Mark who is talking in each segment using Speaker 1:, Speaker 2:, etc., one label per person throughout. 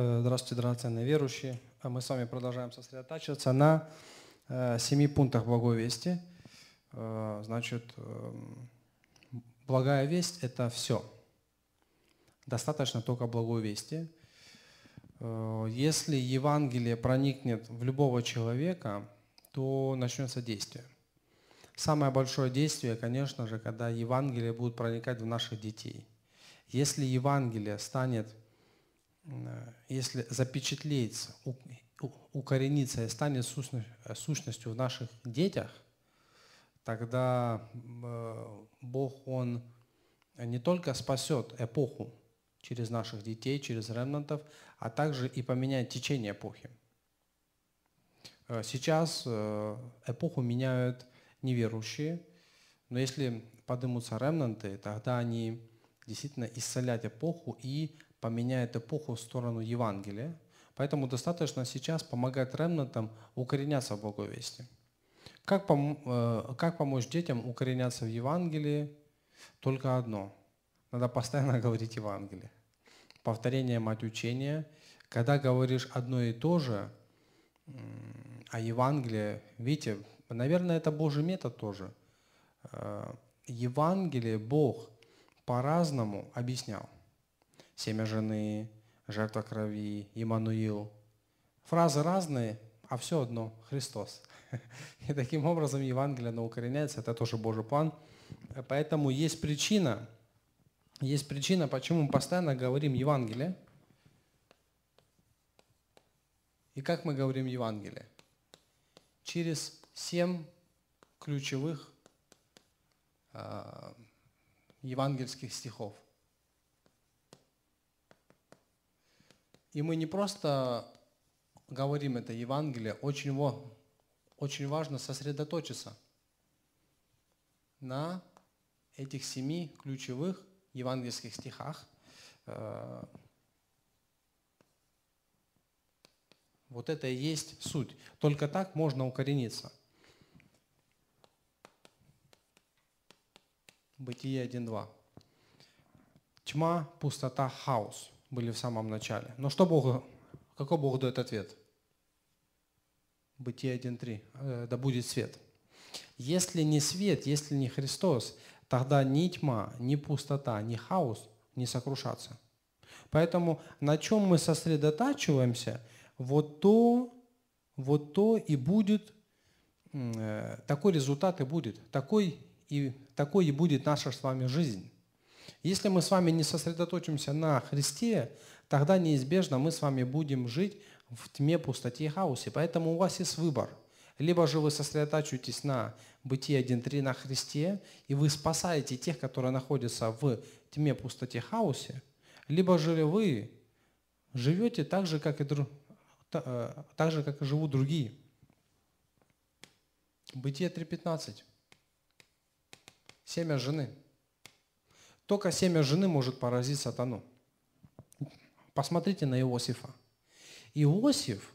Speaker 1: Э, Здравствуйте, драгоценные верующие. А Мы с вами продолжаем сосредотачиваться на э, семи пунктах благой вести. Э, Значит, эм, благая весть – это все. Достаточно только благой вести. Э, Если Евангелие проникнет в любого человека, то начнется действие. Самое большое действие, конечно же, когда Евангелие будет проникать в наших детей. Если Евангелие станет Э, если запечатлеется, укоренится и станет э, сущностью в наших детях, тогда э, Бог, Он не только спасет эпоху через наших детей, через ремнантов, а также и поменяет течение эпохи. Э, Сейчас э, эпоху меняют неверующие, но если поднимутся ремнанты, тогда они действительно исцелят эпоху и поменяют эпоху в сторону Евангелия. Поэтому достаточно сейчас помогать ремнантам укореняться в Благой Вести. Как, пом- э, как помочь детям укореняться в Евангелии? Только одно. Надо постоянно говорить Евангелие. Повторение мать учения. Когда говоришь одно и то же, а Евангелие, видите, наверное, это Божий метод тоже. Э, Евангелие Бог по-разному объяснял. Семя жены, жертва крови, Иммануил. Фразы разные, а все одно – Христос. И таким образом Евангелие оно укореняется, это тоже Божий план. Поэтому есть причина, есть причина, почему мы постоянно говорим Евангелие. И как мы говорим Евангелие? Через семь ключевых а, евангельских стихов. И мы не просто говорим это Евангелие, очень, очень важно сосредоточиться на этих семи ключевых евангельских стихах. Э, Вот это и есть суть. Только так можно укорениться. Бытие 1.2. Тьма, пустота, хаос были в самом начале. Но что Бог, какой Бог дает ответ? Бытие 1.3. Э, Да будет свет. Если не свет, если не Христос, тогда ни тьма, ни пустота, ни хаос не сокрушатся. Поэтому на чем мы сосредотачиваемся, вот то, вот то и будет, э, такой результат и будет, такой и, такой и будет наша с вами жизнь. Если мы с вами не сосредоточимся на Христе, тогда неизбежно мы с вами будем жить в тьме, пустоте и хаосе. Поэтому у вас есть выбор. Либо же вы сосредотачиваетесь на Бытие 1.3 на Христе, и вы спасаете тех, которые находятся в тьме, пустоте, хаосе, либо же вы живете так же, как и, дру- та- э, так же, как и живут другие. Бытие 3.15. Семя жены. Только семя жены может поразить сатану. Посмотрите на Иосифа. Иосиф,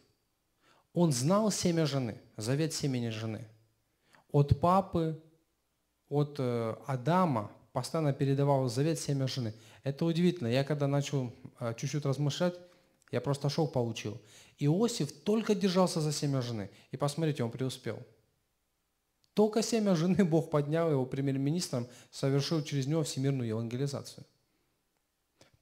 Speaker 1: он знал семя жены, завет семени жены. От папы, от э, Адама постоянно передавал завет семя жены. Это удивительно. Я когда начал э, чуть-чуть размышлять, я просто шок получил. Иосиф только держался за семя жены. И посмотрите, он преуспел. Только семя жены Бог поднял его премьер-министром, совершил через него всемирную евангелизацию.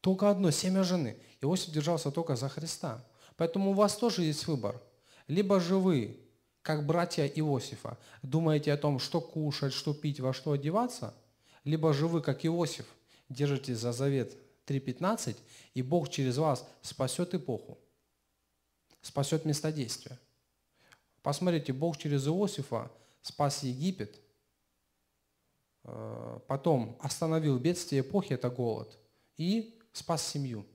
Speaker 1: Только одно, семя жены. Иосиф держался только за Христа. Поэтому у вас тоже есть выбор. Либо же вы, как братья Иосифа, думаете о том, что кушать, что пить, во что одеваться, либо же вы, как Иосиф, держитесь за завет 3.15, и Бог через вас спасет эпоху, спасет место действия. Посмотрите, Бог через Иосифа спас Египет, э, потом остановил бедствие эпохи, это голод, и спас семью.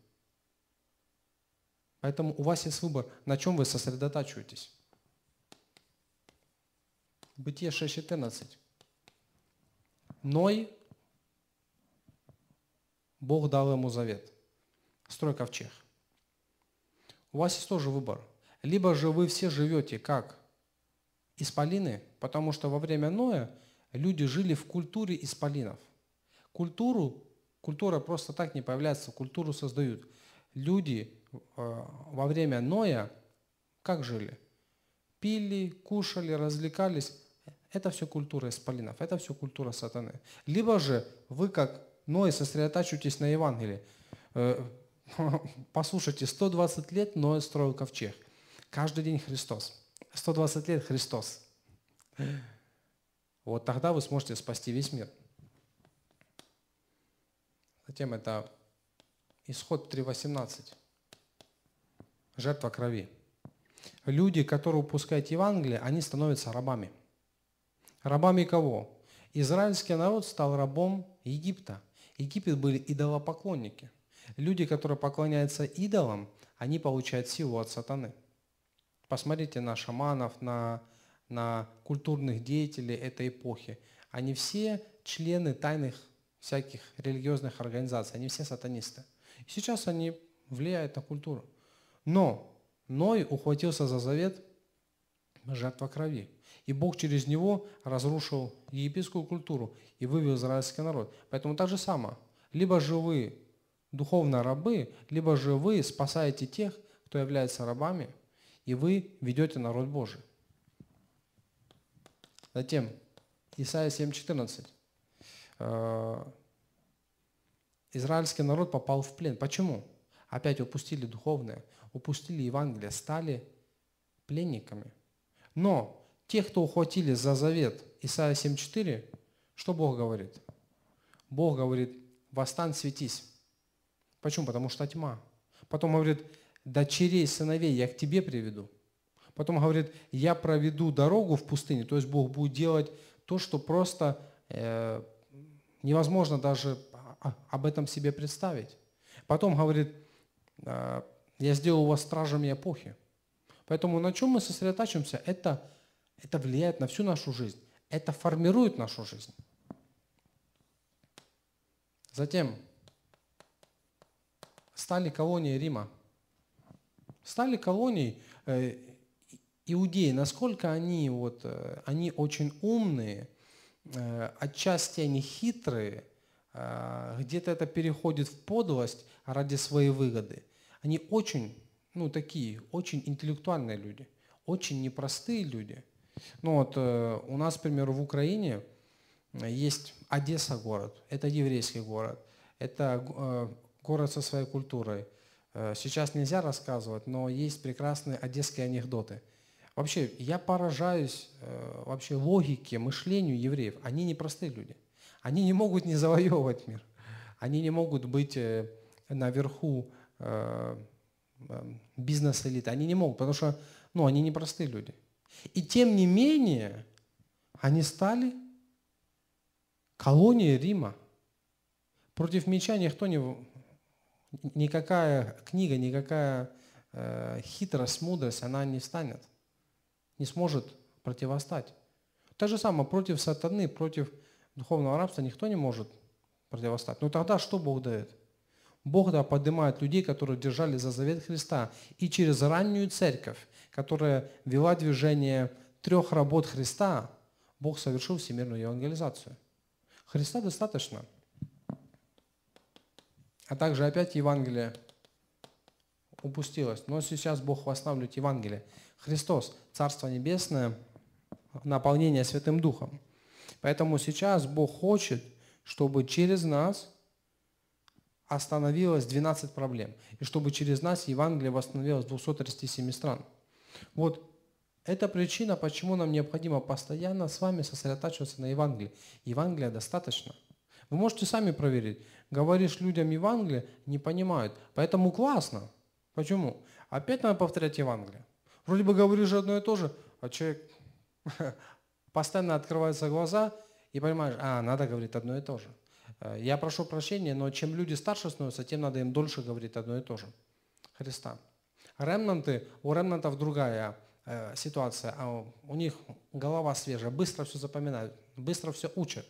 Speaker 1: Поэтому у вас есть выбор, на чем вы сосредотачиваетесь. Бытие 6.14. Ной, Бог дал ему завет. Строй ковчег. У вас есть тоже выбор. Либо же вы все живете как исполины, потому что во время Ноя люди жили в культуре исполинов. Культуру, культура просто так не появляется, культуру создают. Люди во время Ноя как жили? Пили, кушали, развлекались. Это все культура исполинов, это все культура сатаны. Либо же вы, как Ной, сосредотачиваетесь на Евангелии. Э, послушайте, 120 лет Ной строил ковчег. Каждый день Христос. 120 лет Христос. Вот тогда вы сможете спасти весь мир. Затем это исход 3.18. Жертва крови. Люди, которые упускают Евангелие, они становятся рабами. Рабами кого? Израильский народ стал рабом Египта. Египет были идолопоклонники. Люди, которые поклоняются идолам, они получают силу от сатаны. Посмотрите на шаманов, на, на культурных деятелей этой эпохи. Они все члены тайных всяких религиозных организаций, они все сатанисты. И сейчас они влияют на культуру. Но Ной ухватился за завет жертва крови. И Бог через него разрушил египетскую культуру и вывел израильский народ. Поэтому так же самое. Либо же вы духовно рабы, либо же вы спасаете тех, кто является рабами, и вы ведете народ Божий. Затем, Исайя 7.14. Э, израильский народ попал в плен. Почему? Опять упустили духовное, упустили Евангелие, стали пленниками. Но те, кто ухватили за завет Исайя 7.4, что Бог говорит? Бог говорит, восстань, светись. Почему? Потому что тьма. Потом говорит, дочерей, сыновей я к тебе приведу. Потом говорит, я проведу дорогу в пустыне, то есть Бог будет делать то, что просто э, невозможно даже об этом себе представить. Потом говорит, э, я сделал вас стражами эпохи. Поэтому на чем мы сосредотачиваемся, это, это влияет на всю нашу жизнь. Это формирует нашу жизнь. Затем стали колонией Рима. Стали колонией э, иудеи. Насколько они, вот, э, они очень умные, э, отчасти они хитрые, где-то это переходит в подлость ради своей выгоды. Они очень ну, такие очень интеллектуальные люди, очень непростые люди. Ну вот у нас, к примеру, в Украине есть Одесса город, это еврейский город, это город со своей культурой. Э, сейчас нельзя рассказывать, но есть прекрасные одесские анекдоты. Вообще, я поражаюсь вообще логике, мышлению евреев. Они непростые люди. Они не могут не завоевывать мир. Они не могут быть наверху Эм, бизнес-элиты, они не могут, потому что ну, они не простые люди. И тем не менее, они стали колонией Рима. Против меча никто не... Никакая книга, никакая э, хитрость, мудрость, она не станет, не сможет противостать. То же самое против сатаны, против духовного рабства никто не может противостать. Но тогда что Бог дает? Бог да поднимает людей, которые держали за завет Христа. И через раннюю церковь, которая вела движение трех работ Христа, Бог совершил всемирную евангелизацию. Христа достаточно. А также опять Евангелие упустилось. Но сейчас Бог восстанавливает Евангелие. Христос, Царство Небесное, наполнение Святым Духом. Поэтому сейчас Бог хочет, чтобы через нас – остановилось 12 проблем, и чтобы через нас Евангелие восстановилось в 237 стран. Вот это причина, почему нам необходимо постоянно с вами сосредотачиваться на Евангелии. Евангелия достаточно. Вы можете сами проверить. Говоришь людям Евангелие, не понимают. Поэтому классно. Почему? Опять надо повторять Евангелие. Вроде бы говоришь одно и то же, а человек постоянно открываются глаза и понимаешь, а, надо говорить одно и то же. Э, я прошу прощения, но чем люди старше становятся, тем надо им дольше говорить одно и то же. Христа. Ремнанты, у ремнантов другая э, ситуация. А у них голова свежая, быстро все запоминают, быстро все учат.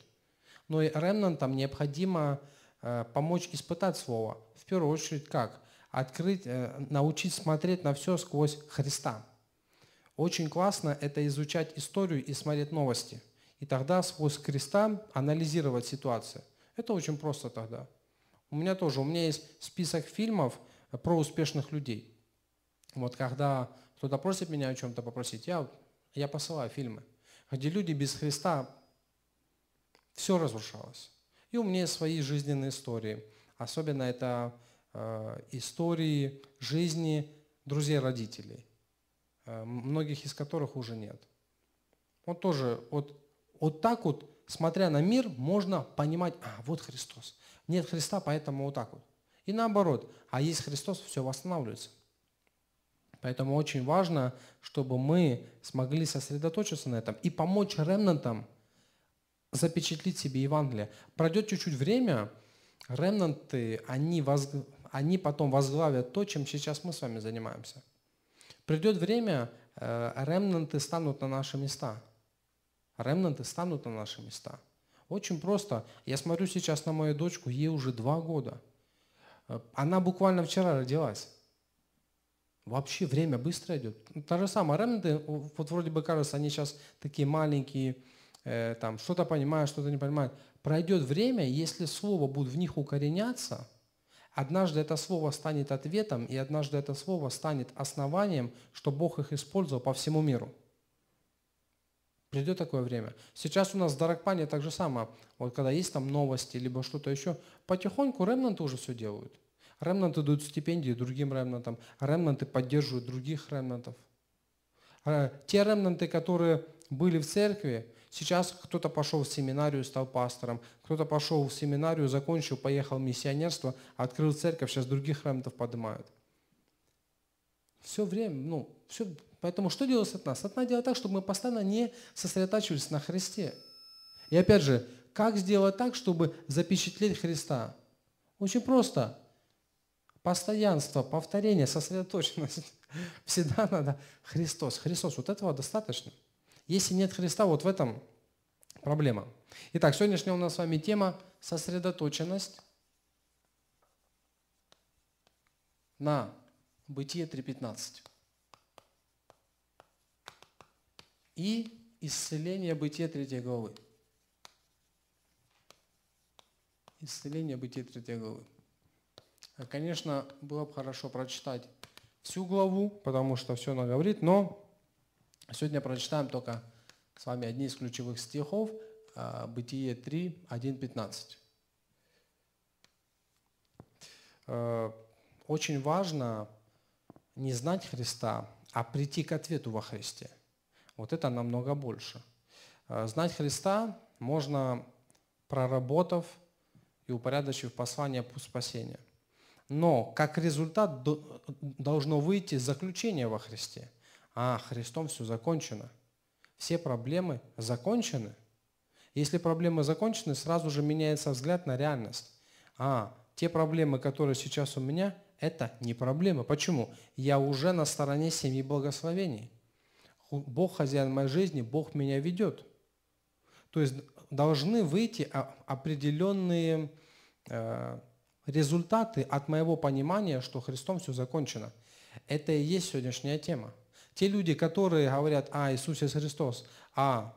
Speaker 1: Но и ремнантам необходимо э, помочь испытать Слово. В первую очередь как? Открыть, э, научить смотреть на все сквозь Христа. Очень классно это изучать историю и смотреть новости. И тогда сквозь Христа анализировать ситуацию – это очень просто тогда. У меня тоже, у меня есть список фильмов, про успешных людей. Вот когда кто-то просит меня о чем-то попросить, я, я посылаю фильмы, где люди без Христа все разрушалось. И у меня свои жизненные истории. Особенно это э, истории жизни друзей родителей, э, многих из которых уже нет. Вот тоже, вот, вот так вот, смотря на мир, можно понимать, а, вот Христос. Нет Христа, поэтому вот так вот. И наоборот, а есть Христос, все восстанавливается. Поэтому очень важно, чтобы мы смогли сосредоточиться на этом и помочь ремнантам запечатлить себе Евангелие. Пройдет чуть-чуть время, ремнанты, они, воз... они потом возглавят то, чем сейчас мы с вами занимаемся. Придет время, э, ремнанты станут на наши места. Ремнанты станут на наши места. Очень просто. Я смотрю сейчас на мою дочку, ей уже два года. Э, она буквально вчера родилась. Вообще время быстро идет. Та же самая ремнанты, вот вроде бы кажется, они сейчас такие маленькие, э, там что-то понимают, что-то не понимают. Пройдет время, если слово будет в них укореняться, однажды это слово станет ответом, и однажды это слово станет основанием, что Бог их использовал по всему миру. Придет такое время. Сейчас у нас в Даракпане так же самое. Вот когда есть там новости, либо что-то еще, потихоньку ремнанты уже все делают. Ремнанты дают стипендии другим ремнантам, ремнанты поддерживают других ремнантов. А те ремнанты, которые были в церкви, сейчас кто-то пошел в семинарию, стал пастором, кто-то пошел в семинарию, закончил, поехал в миссионерство, открыл церковь, сейчас других ремнантов поднимают. Все время, ну, все, поэтому что делать от нас? От нас делать так, чтобы мы постоянно не сосредотачивались на Христе. И опять же, как сделать так, чтобы запечатлеть Христа? Очень просто. Постоянство, повторение, сосредоточенность. Всегда надо Христос. Христос, вот этого достаточно. Если нет Христа, вот в этом проблема. Итак, сегодняшняя у нас с вами тема сосредоточенность на Бытие 3.15. И исцеление Бытия 3 главы. Исцеление Бытия 3 главы. Конечно, было бы хорошо прочитать всю главу, потому что все она говорит, но сегодня прочитаем только с вами одни из ключевых стихов, а, Бытие 3, 1, 15. Очень важно не знать Христа, а прийти к ответу во Христе. Вот это намного больше. А, знать Христа можно, проработав и упорядочив послание по спасению. Но как результат должно выйти заключение во Христе. А, Христом все закончено. Все проблемы закончены. Если проблемы закончены, сразу же меняется взгляд на реальность. А, те проблемы, которые сейчас у меня, это не проблемы. Почему? Я уже на стороне семьи благословений. Бог хозяин моей жизни, Бог меня ведет. То есть должны выйти определенные э, результаты от моего понимания, что Христом все закончено. Это и есть сегодняшняя тема. Те люди, которые говорят, а, Иисус есть Христос, а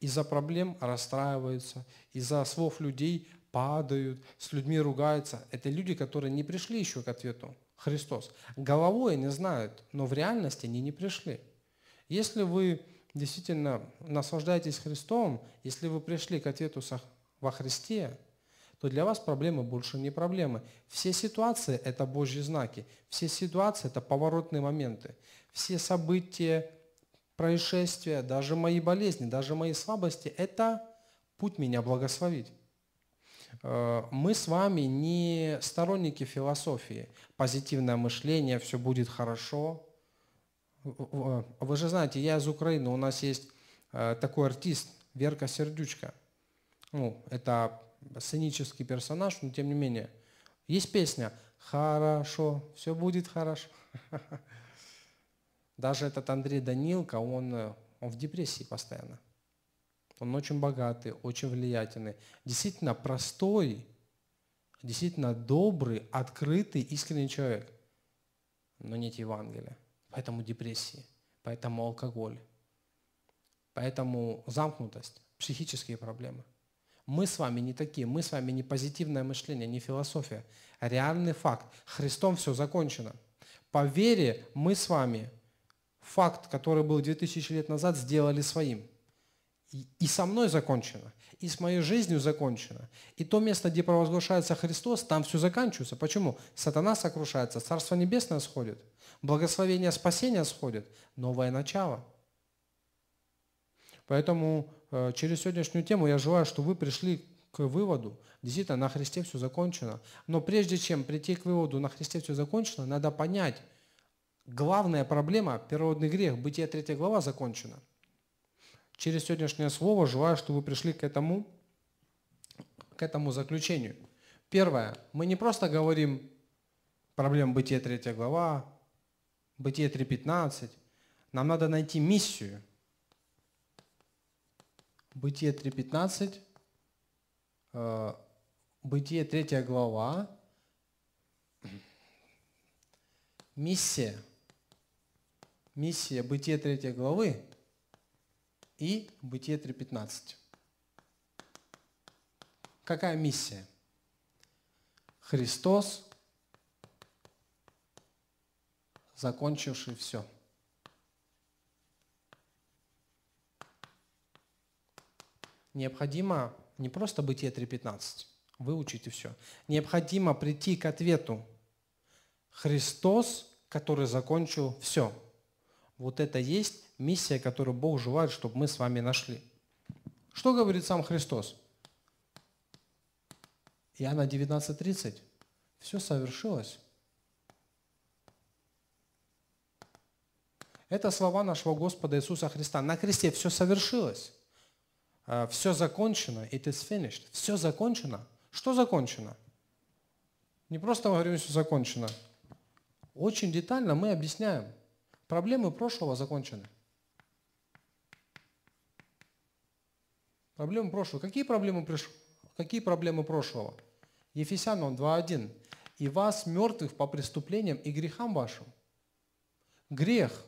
Speaker 1: из-за проблем расстраиваются, из-за слов людей падают, с людьми ругаются. Это люди, которые не пришли еще к ответу Христос. Головой они знают, но в реальности они не пришли. Если вы действительно наслаждаетесь Христом, если вы пришли к ответу во Христе, то для вас проблемы больше не проблемы. Все ситуации – это Божьи знаки. Все ситуации – это поворотные моменты. Все события, происшествия, даже мои болезни, даже мои слабости – это путь меня благословить. Э, мы с вами не сторонники философии. Позитивное мышление, все будет хорошо. Вы же знаете, я из Украины, у нас есть э, такой артист Верка Сердючка. Ну, это сценический персонаж, но тем не менее. Есть песня «Хорошо, все будет хорошо». Даже этот Андрей Данилко, он, э, он в депрессии постоянно. Он очень богатый, очень влиятельный, действительно простой, действительно добрый, открытый, искренний человек. Но нет Евангелия. Поэтому депрессии, поэтому алкоголь, поэтому замкнутость, психические проблемы. Мы с вами не такие, мы с вами не позитивное мышление, не философия. Реальный факт. Христом все закончено. По вере мы с вами факт, который был 2000 лет назад, сделали своим. И со мной закончено, и с моей жизнью закончено. И то место, где провозглашается Христос, там все заканчивается. Почему? Сатана сокрушается, Царство Небесное сходит, благословение спасения сходит, новое начало. Поэтому через сегодняшнюю тему я желаю, чтобы вы пришли к выводу, действительно, на Христе все закончено. Но прежде чем прийти к выводу, на Христе все закончено, надо понять, главная проблема, первородный грех, Бытие 3 глава закончена – через сегодняшнее слово желаю, чтобы вы пришли к этому, к этому заключению. Первое. Мы не просто говорим проблем Бытия 3 глава, Бытие 3.15. Нам надо найти миссию. Бытие 3.15, э, Бытие 3 глава, миссия. Миссия Бытие 3 главы и Бытие 3.15. Какая миссия? Христос, закончивший все. Необходимо не просто Бытие 3.15, выучить и все. Необходимо прийти к ответу. Христос, который закончил все. Вот это есть миссия, которую Бог желает, чтобы мы с вами нашли. Что говорит сам Христос? Иоанна 19.30. Все совершилось. Это слова нашего Господа Иисуса Христа. На кресте все совершилось. А, все закончено. It is finished. Все закончено. Что закончено? Не просто мы говорим, все закончено. Очень детально мы объясняем. Проблемы прошлого закончены. Проблемы прошлого. Какие проблемы, какие проблемы прошлого? Ефесянам 2.1. «И вас, мертвых по преступлениям и грехам вашим». Грех.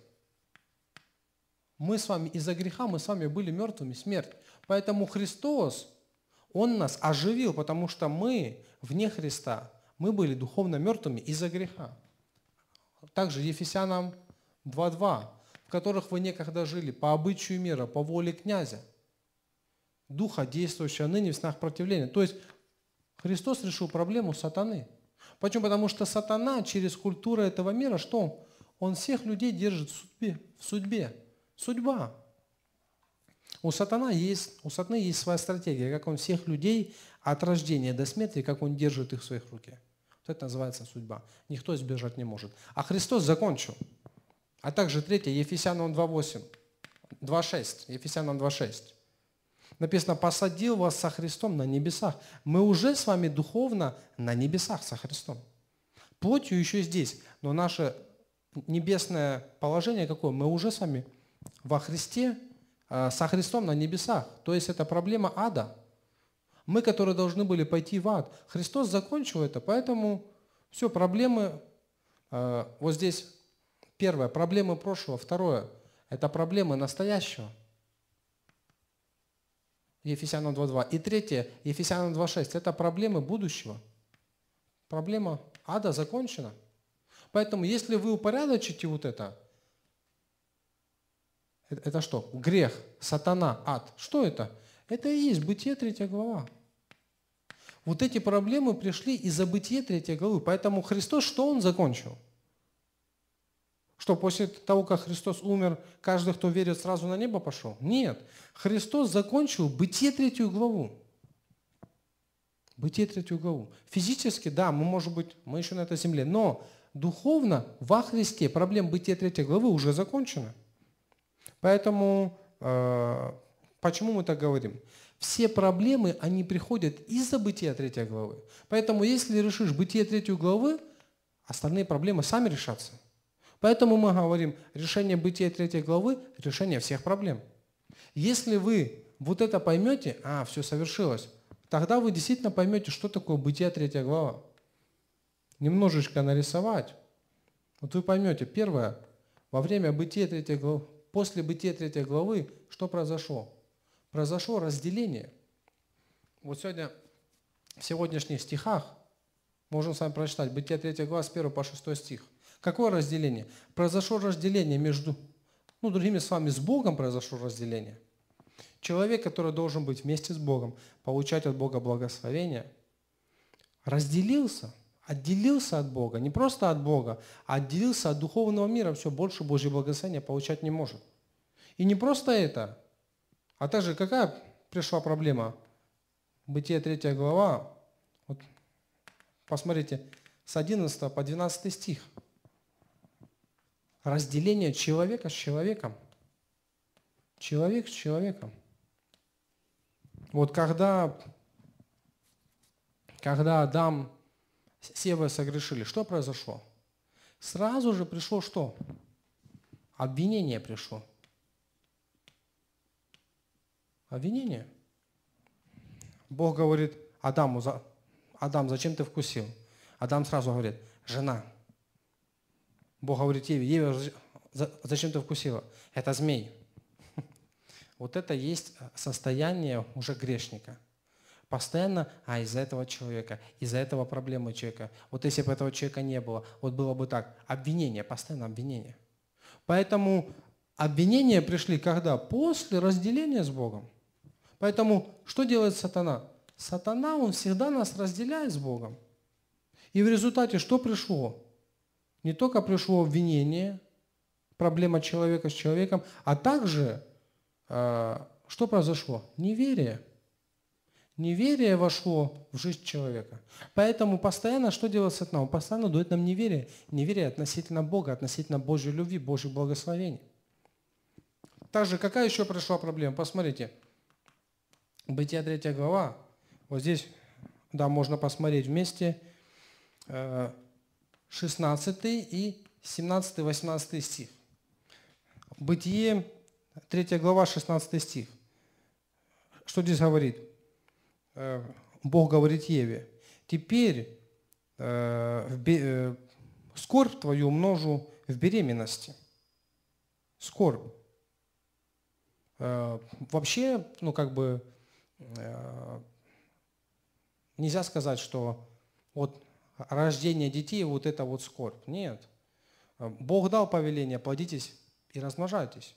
Speaker 1: Мы с вами из-за греха, мы с вами были мертвыми, смерть. Поэтому Христос, Он нас оживил, потому что мы вне Христа, мы были духовно мертвыми из-за греха. Также Ефесянам 2.2, в которых вы некогда жили по обычаю мира, по воле князя – духа, действующего ныне в снах противления. То есть Христос решил проблему сатаны. Почему? Потому что сатана через культуру этого мира, что он всех людей держит в судьбе. В судьбе. Судьба. У сатана есть, у сатаны есть своя стратегия, как он всех людей от рождения до смерти, как он держит их в своих руках. Вот это называется судьба. Никто избежать не может. А Христос закончил. А также третье, Ефесянам 2.8, 2.6, Ефесянам 2.6. Написано, посадил вас со Христом на небесах. Мы уже с вами духовно на небесах со Христом. Плотью еще здесь, но наше небесное положение какое? Мы уже с вами во Христе, а, со Христом на небесах. То есть это проблема ада. Мы, которые должны были пойти в ад. Христос закончил это, поэтому все, проблемы, а, вот здесь первое, проблемы прошлого. Второе, это проблемы настоящего. Ефесянам 2.2. И третье, Ефесянам 2.6. Это проблемы будущего. Проблема ада закончена. Поэтому, если вы упорядочите вот это, это что? Грех, сатана, ад. Что это? Это и есть Бытие 3 глава. Вот эти проблемы пришли из-за Бытия 3 главы. Поэтому Христос, что Он закончил? Что после того, как Христос умер, каждый, кто верит, сразу на небо пошел? Нет. Христос закончил Бытие третью главу. Бытие третью главу. Физически, да, мы, может быть, мы еще на этой земле, но духовно во Христе проблем Бытия третьей главы уже закончена. Поэтому, э, почему мы так говорим? Все проблемы, они приходят из-за Бытия третьей главы. Поэтому, если решишь Бытие третью главы, остальные проблемы сами решатся. Поэтому мы говорим, решение бытия третьей главы – решение всех проблем. Если вы вот это поймете, а, все совершилось, тогда вы действительно поймете, что такое бытие третья глава. Немножечко нарисовать. Вот вы поймете, первое, во время бытия третьей главы, после бытия третьей главы, что произошло? Произошло разделение. вот сегодня в сегодняшних стихах можем с вами прочитать Бытие 3 глава с 1 по 6 стих. Какое разделение? Произошло разделение между, ну, другими с вами, с Богом произошло разделение. Человек, который должен быть вместе с Богом, получать от Бога благословение, разделился, отделился от Бога, не просто от Бога, а отделился от духовного мира, все, больше Божьего благословения получать не может. И не просто это, а также какая пришла проблема? Бытие 3 глава, вот посмотрите, с 11 по 12 стих. Разделение человека с человеком. Человек с человеком. Вот когда, когда Адам с Евой согрешили, что произошло? Сразу же пришло что? Обвинение пришло. Обвинение. Бог говорит Адаму, Адам, зачем ты вкусил? Адам сразу говорит, жена. Бог говорит Еве, Еве, зачем ты вкусила? Это змей. Вот это есть состояние уже грешника. Постоянно, а из-за этого человека, из-за этого проблемы человека. Вот если бы этого человека не было, вот было бы так. Обвинение, постоянно обвинение. Поэтому обвинения пришли когда? После разделения с Богом. Поэтому что делает сатана? Сатана, он всегда нас разделяет с Богом. И в результате что пришло? Не только пришло обвинение, проблема человека с человеком, а также э, что произошло? Неверие. Неверие вошло в жизнь человека. Поэтому постоянно что делает сатана? Постоянно дает нам неверие. Неверие относительно Бога, относительно Божьей любви, Божьих благословений. Также какая еще пришла проблема? Посмотрите. Бытие 3 глава, вот здесь, да, можно посмотреть вместе 16 э, и 17-18 стих. Бытие 3 глава, 16 стих. Что здесь говорит? Э, Бог говорит Еве, теперь э, скорбь твою умножу в беременности. Скорбь. Вообще, ну как бы, Э, нельзя сказать, что вот рождение детей вот это вот скорбь. Нет. Бог дал повеление, плодитесь и размножайтесь.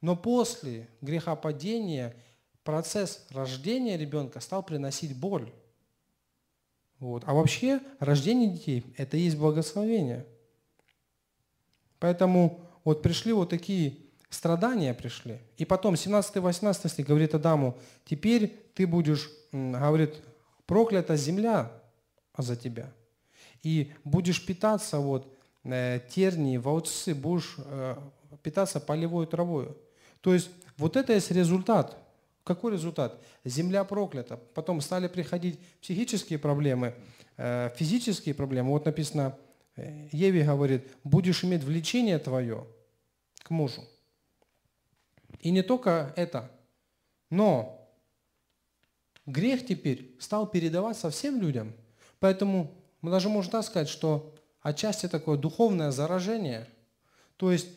Speaker 1: Но после грехопадения процесс рождения ребенка стал приносить боль. Вот. А вообще рождение детей – это и есть благословение. Поэтому вот пришли вот такие страдания пришли. И потом 17-18 стих говорит Адаму, теперь ты будешь, говорит, проклята земля за тебя. И будешь питаться вот э, тернии, волчцы, будешь э, питаться полевой травой. То есть вот это есть результат. Какой результат? Земля проклята. Потом стали приходить психические проблемы, э, физические проблемы. Вот написано, Еве говорит, будешь иметь влечение твое к мужу. И не только это, но грех теперь стал передаваться всем людям. Поэтому мы даже можем так сказать, что отчасти такое духовное заражение. То есть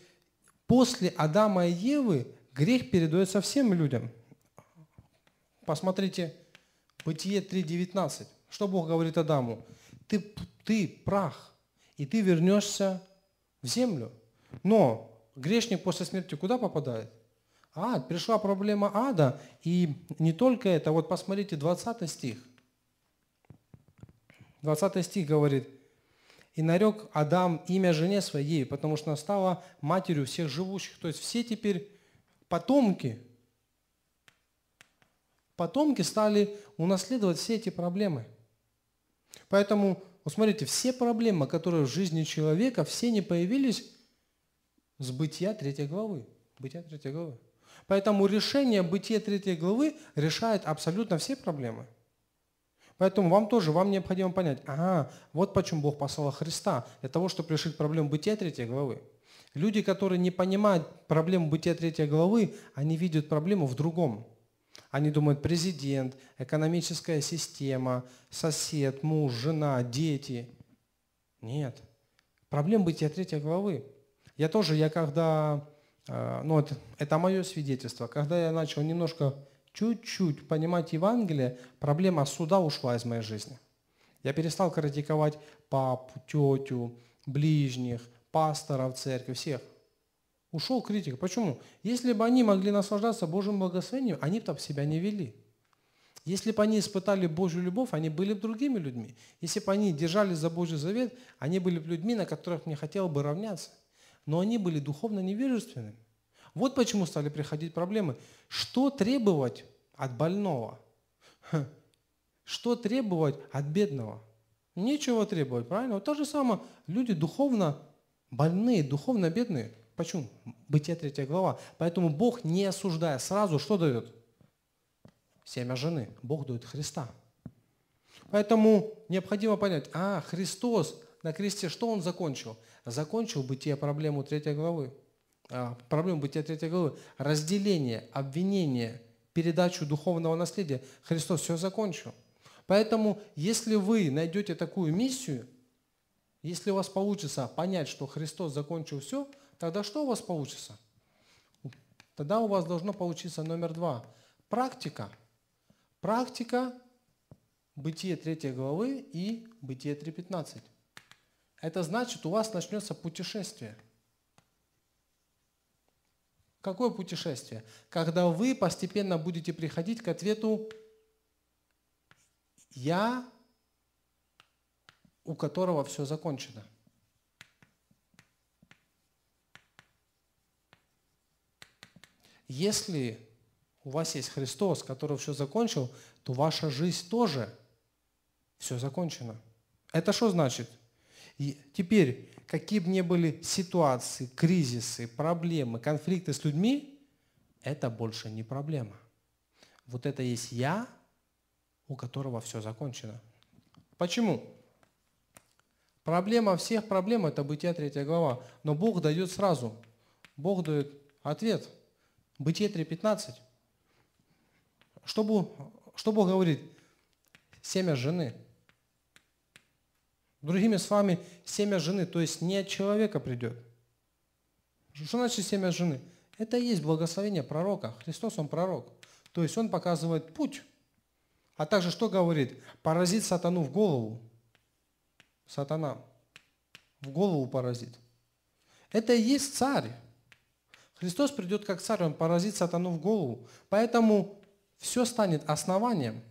Speaker 1: после Адама и Евы грех передается всем людям. Посмотрите, Бытие 3.19. Что Бог говорит Адаму? Ты, ты прах, и ты вернешься в землю. Но грешник после смерти куда попадает? ад, пришла проблема ада, и не только это, вот посмотрите 20 стих. 20 стих говорит, «И нарек Адам имя жене своей, потому что она стала матерью всех живущих». То есть все теперь потомки, потомки стали унаследовать все эти проблемы. Поэтому, вот смотрите, все проблемы, которые в жизни человека, все не появились с бытия 3 главы. Бытия 3 главы. Поэтому решение Бытия 3 главы решает абсолютно все проблемы. Поэтому вам тоже, вам необходимо понять, ага, вот почему Бог послал Христа, для того, чтобы решить проблему Бытия 3 главы. Люди, которые не понимают проблему Бытия 3 главы, они видят проблему в другом. Они думают, президент, экономическая система, сосед, муж, жена, дети. Нет. Проблема Бытия 3 главы. Я тоже, я когда а, ну, это, это мое свидетельство. Когда я начал немножко чуть-чуть понимать Евангелие, проблема суда ушла из моей жизни. Я перестал критиковать папу, тетю, ближних, пасторов церкви, всех. Ушел критик. Почему? Если бы они могли наслаждаться Божьим благословением, они бы так себя не вели. Если бы они испытали Божью любовь, они были бы другими людьми. Если бы они держались за Божий завет, они были бы людьми, на которых мне хотел бы равняться. Но они были духовно невежественными. Вот почему стали приходить проблемы. Что требовать от больного? Что требовать от бедного? Нечего требовать, правильно? Вот то же самое. Люди духовно больные, духовно бедные. Почему? Бытие 3 глава. Поэтому Бог, не осуждая, сразу что дает? Семя жены. Бог дает Христа. Поэтому необходимо понять, а, Христос на кресте, что Он закончил? Закончил бытие проблему 3 главы. А, проблему бытия 3 главы. Разделение, обвинение, передачу духовного наследия. Христос все закончил. Поэтому, если вы найдете такую миссию, если у вас получится понять, что Христос закончил все, тогда что у вас получится? Тогда у вас должно получиться номер два. Практика. Практика Бытие 3 главы и Бытие 3.15. Это значит, у вас начнется путешествие. Какое путешествие? Когда вы постепенно будете приходить к ответу «Я у которого все закончено. Если у вас есть Христос, который все закончил, то ваша жизнь тоже все закончено. Это что значит? И теперь, какие бы ни были ситуации, кризисы, проблемы, конфликты с людьми, это больше не проблема. Вот это есть я, у которого все закончено. Почему? Проблема всех проблем – это Бытие 3 глава. Но Бог дает сразу. Бог дает ответ. Бытие 3.15. Что Бог, что Бог говорит? Семя жены. Другими словами, семя жены, то есть не от человека придет. Что значит семя жены? Это и есть благословение пророка. Христос, Он пророк. То есть Он показывает путь. А также что говорит? Поразит сатану в голову сатана в голову поразит. Это и есть царь. Христос придет как царь, он поразит сатану в голову. Поэтому все станет основанием.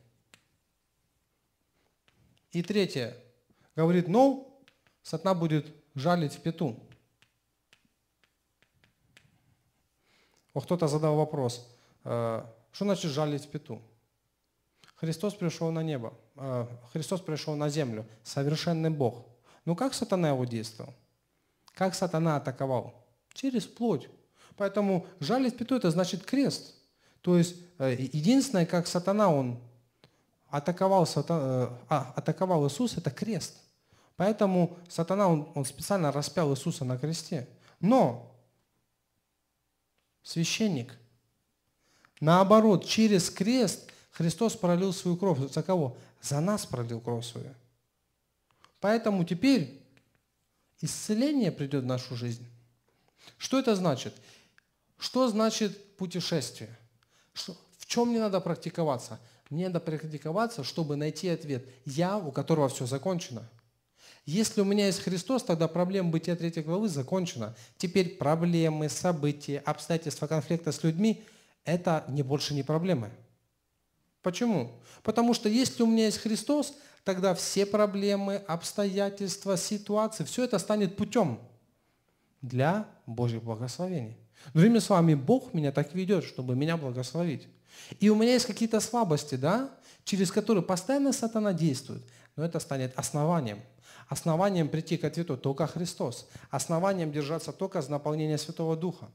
Speaker 1: И третье. Говорит, ну, сатана будет жалить в пету. Вот кто-то задал вопрос, э, что значит жалить в пету? Христос пришел на небо, э, Христос пришел на землю, совершенный Бог. Ну как сатана его действовал? Как сатана атаковал? Через плоть. Поэтому жалить пяту – это значит крест. То есть э, единственное, как сатана, он атаковал, сатана, э, а, атаковал Иисуса, это крест. Поэтому сатана, он, он специально распял Иисуса на кресте. Но священник, наоборот, через крест Христос пролил свою кровь. За кого? За нас пролил кровь свою. Поэтому теперь исцеление придет в нашу жизнь. Что это значит? Что значит путешествие? Что, в чем мне надо практиковаться? Мне надо практиковаться, чтобы найти ответ. Я, у которого все закончено. Если у меня есть Христос, тогда проблема бытия 3 главы закончена. Теперь проблемы, события, обстоятельства конфликта с людьми – это не больше не проблемы. Почему? Потому что если у меня есть Христос, тогда все проблемы, обстоятельства, ситуации, все это станет путем для Божьих благословений. Другими словами, Бог меня так ведет, чтобы меня благословить. И у меня есть какие-то слабости, да, через которые постоянно сатана действует, но это станет основанием. Основанием прийти к ответу только Христос. Основанием держаться только за наполнение Святого Духа.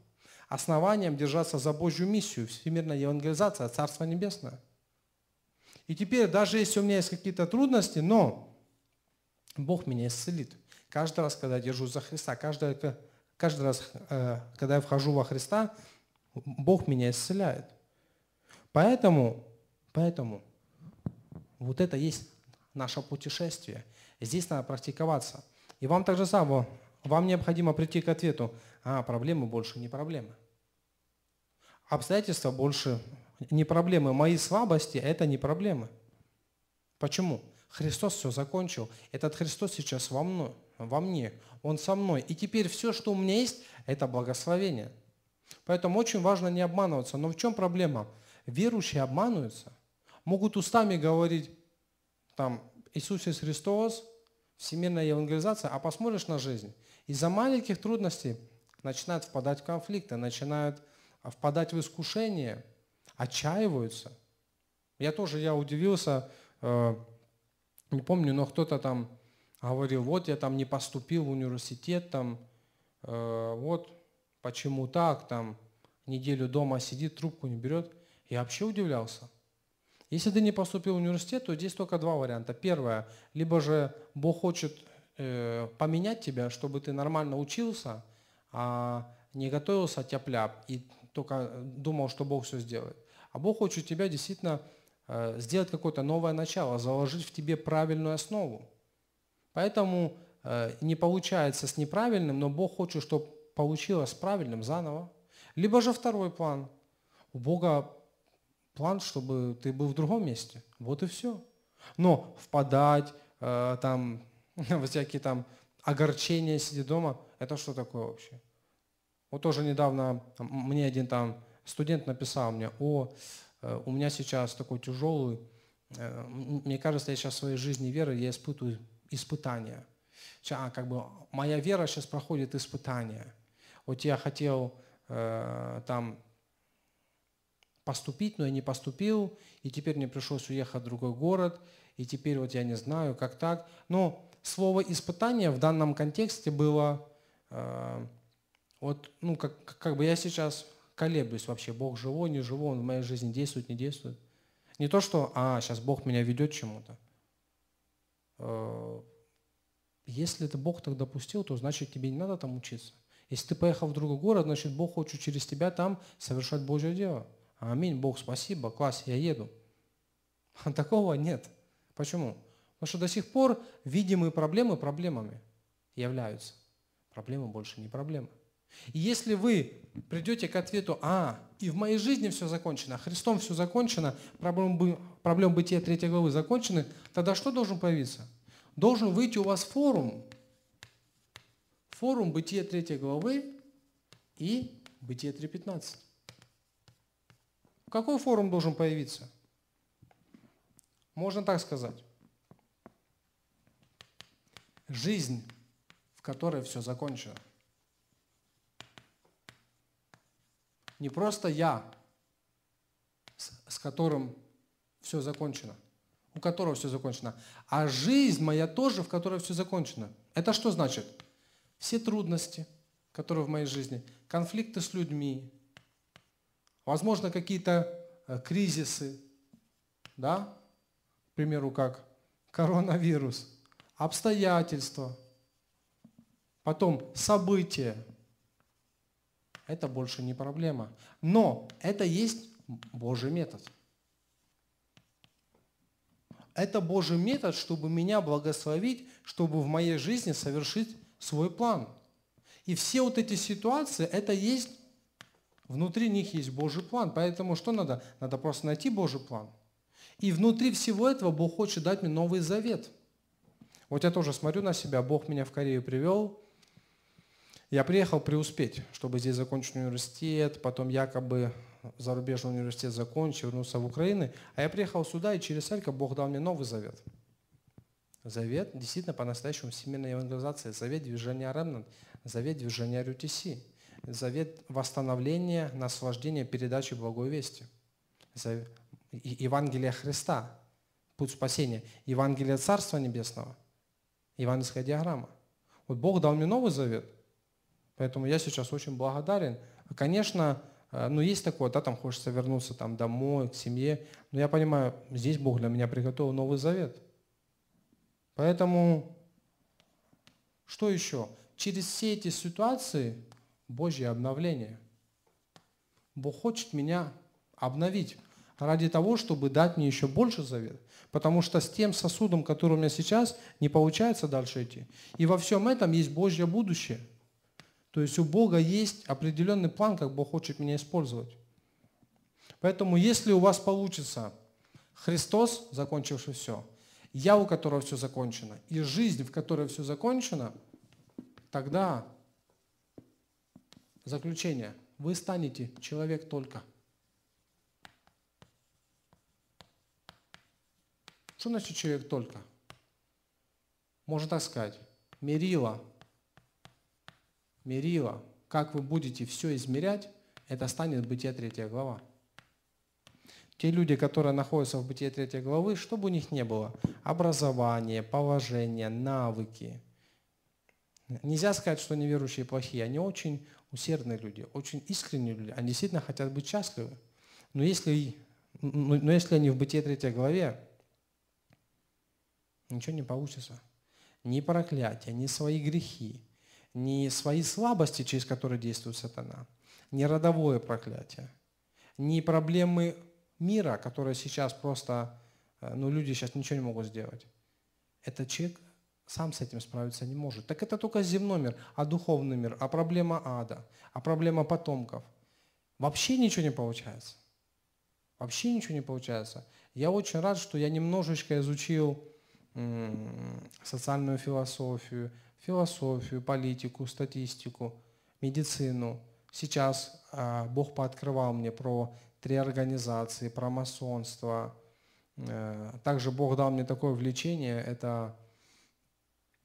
Speaker 1: Основанием держаться за Божью миссию, всемирная евангелизация, Царство Небесное. И теперь, даже если у меня есть какие-то трудности, но Бог меня исцелит. Каждый раз, когда я держусь за Христа, каждый, каждый раз, э, когда я вхожу во Христа, Бог меня исцеляет. Поэтому, поэтому вот это есть наше путешествие. Здесь надо практиковаться. И вам так же вам необходимо прийти к ответу, а проблемы больше не проблемы. Обстоятельства больше не проблемы. Мои слабости – это не проблемы. Почему? Христос все закончил. Этот Христос сейчас во, мной, во мне. Он со мной. И теперь все, что у меня есть, это благословение. Поэтому очень важно не обманываться. Но в чем проблема? Верующие обманываются. Могут устами говорить, там, Иисус Христос, всемирная евангелизация, а посмотришь на жизнь. Из-за маленьких трудностей начинают впадать в конфликты, начинают впадать в искушение, отчаиваются. Я тоже, я удивился, э, не помню, но кто-то там говорил, вот я там не поступил в университет, там, э, вот почему так, там, неделю дома сидит, трубку не берет. Я вообще удивлялся. Если ты не поступил в университет, то здесь только два варианта. Первое, либо же Бог хочет э, поменять тебя, чтобы ты нормально учился, а не готовился тяп и только думал, что Бог все сделает. А Бог хочет тебя действительно э, сделать какое-то новое начало, заложить в тебе правильную основу. Поэтому э, не получается с неправильным, но Бог хочет, чтобы получилось с правильным заново. Либо же второй план. У Бога план, чтобы ты был в другом месте. Вот и все. Но впадать, э, там, всякие там огорчения, сидеть дома, это что такое вообще? Вот тоже недавно мне один там студент написал мне, о, э, у меня сейчас такой тяжелый, э, мне кажется, я сейчас в своей жизни веры, я испытываю испытания. А, как бы моя вера сейчас проходит испытания. Вот я хотел э, там поступить, но я не поступил, и теперь мне пришлось уехать в другой город, и теперь вот я не знаю, как так. Но слово «испытание» в данном контексте было, э, вот, ну, как, как бы я сейчас колеблюсь вообще, Бог живой, не живой, Он в моей жизни действует, не действует. Не то, что, а, сейчас Бог меня ведет чему-то. Э, если это Бог так допустил, то значит тебе не надо там учиться. Если ты поехал в другой город, значит Бог хочет через тебя там совершать Божье дело. Аминь, Бог, спасибо, класс, я еду. А такого нет. Почему? Потому что до сих пор видимые проблемы проблемами являются. Проблемы больше не проблемы. И если вы придете к ответу, а, и в моей жизни все закончено, Христом все закончено, проблемы, проблем бытия третьей главы закончены, тогда что должен появиться? Должен выйти у вас форум. Форум бытия третьей главы и бытия 3.15. Какой форум должен появиться? Можно так сказать. Жизнь, в которой все закончено. Не просто я, с которым все закончено, у которого все закончено, а жизнь моя тоже, в которой все закончено. Это что значит? Все трудности, которые в моей жизни, конфликты с людьми, Возможно, какие-то э, кризисы, да, к примеру, как коронавирус, обстоятельства, потом события. Это больше не проблема. Но это есть Божий метод. Это Божий метод, чтобы меня благословить, чтобы в моей жизни совершить свой план. И все вот эти ситуации, это есть Внутри них есть Божий план. Поэтому что надо? Надо просто найти Божий план. И внутри всего этого Бог хочет дать мне новый завет. Вот я тоже смотрю на себя, Бог меня в Корею привел. Я приехал преуспеть, чтобы здесь закончить университет, потом якобы зарубежный университет закончить, вернуться в Украину. А я приехал сюда, и через церковь Бог дал мне новый завет. Завет действительно по-настоящему всемирной евангелизации, завет движения Ремнант, завет движения RUTC завет восстановления, наслаждения передачи благой вести. Евангелие Христа, путь спасения, Евангелие Царства Небесного, евангельская диаграмма. Вот Бог дал мне новый завет, поэтому я сейчас очень благодарен. Конечно, э, ну есть такое, да, там хочется вернуться там домой, к семье, но я понимаю, здесь Бог для меня приготовил новый завет. Поэтому, что еще? Через все эти ситуации Божье обновление. Бог хочет меня обновить ради того, чтобы дать мне еще больше завет. Потому что с тем сосудом, который у меня сейчас, не получается дальше идти. И во всем этом есть Божье будущее. То есть у Бога есть определенный план, как Бог хочет меня использовать. Поэтому если у вас получится Христос, закончивший все, я, у которого все закончено, и жизнь, в которой все закончено, тогда заключение, вы станете человек только. Что значит человек только? Можно так сказать. Мерила. Мерила. Как вы будете все измерять, это станет Бытие 3 глава. Те люди, которые находятся в Бытие 3 главы, что бы у них ни было, образование, положение, навыки. Нельзя сказать, что неверующие плохие. Они очень усердные люди, очень искренние люди. Они действительно хотят быть счастливы. Но если, но если они в Бытие 3 главе, ничего не получится. Ни проклятия, ни свои грехи, ни свои слабости, через которые действует сатана, ни родовое проклятие, ни проблемы мира, которые сейчас просто, э, ну, люди сейчас ничего не могут сделать. Этот человек сам с этим справиться не может. Так это только земной мир, а духовный мир, а проблема ада, а проблема потомков. Вообще ничего не получается. Вообще ничего не получается. Я очень рад, что я немножечко изучил социальную философию, философию, политику, статистику, медицину. Сейчас а, Бог пооткрывал мне про три организации, про масонство. Э, также Бог дал мне такое влечение, это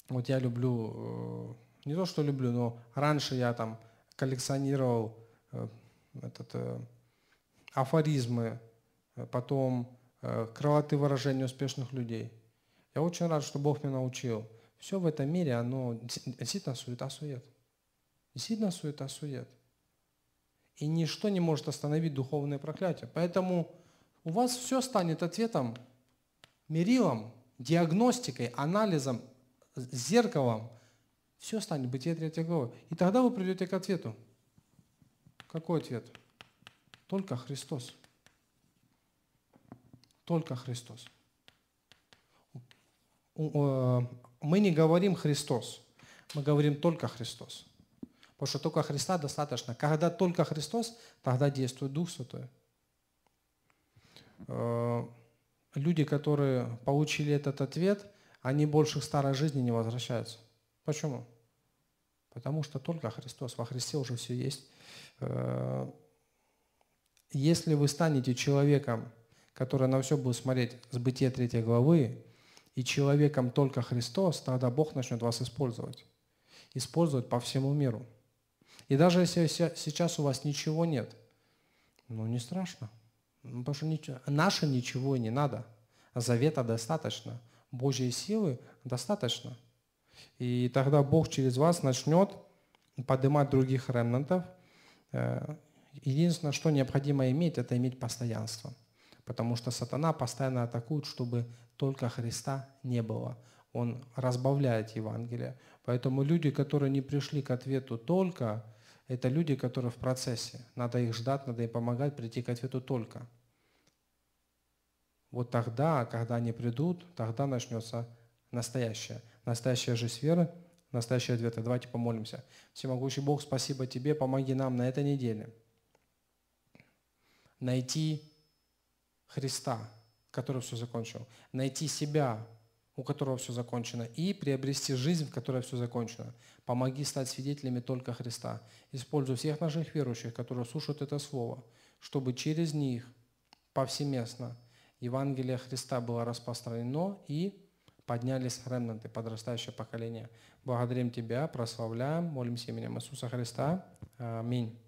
Speaker 1: вот я люблю, э, не то что люблю, но раньше я там коллекционировал э, этот, афоризмы, потом крылатые выражения успешных людей. Я очень рад, что Бог меня научил. Все в этом мире, оно действительно суета-сует. Действительно суета-сует. И ничто не может остановить духовное проклятие. Поэтому у вас все станет ответом, мерилом, диагностикой, анализом, зеркалом. Все станет бытие третьей главы. И тогда вы придете к ответу. Какой ответ? Только Христос. Только Христос. Мы не говорим Христос, мы говорим только Христос. Потому что только Христа достаточно. Когда только Христос, тогда действует Дух Святой. Э, люди, которые получили этот ответ, они больше к старой жизни не возвращаются. Почему? Потому что только Христос. Во Христе уже все есть. Э, если вы станете человеком, который на все будет смотреть с бытия 3 главы, и человеком только Христос, тогда Бог начнет вас использовать. Использовать по всему миру. И даже если сейчас у вас ничего нет, ну не страшно. Ну, потому что ничего, наше ничего не надо. Завета достаточно. Божьей силы достаточно. И тогда Бог через вас начнет поднимать других ремнантов. Э, единственное, что необходимо иметь, это иметь постоянство. Потому что сатана постоянно атакует, чтобы только Христа не было. Он разбавляет Евангелие. Поэтому люди, которые не пришли к ответу только, это люди, которые в процессе. Надо их ждать, надо им помогать прийти к ответу только. Вот тогда, когда они придут, тогда начнется настоящее. Настоящая жизнь веры, настоящий ответ. Давайте помолимся. Всемогущий Бог, спасибо Тебе, помоги нам на этой неделе найти Христа, который все закончил, найти себя, у которого все закончено, и приобрести жизнь, в которой все закончено. Помоги стать свидетелями только Христа. Используй всех наших верующих, которые слушают это Слово, чтобы через них повсеместно Евангелие Христа было распространено и поднялись ремнанты, подрастающее поколение. Благодарим Тебя, прославляем, молимся именем Иисуса Христа. Аминь.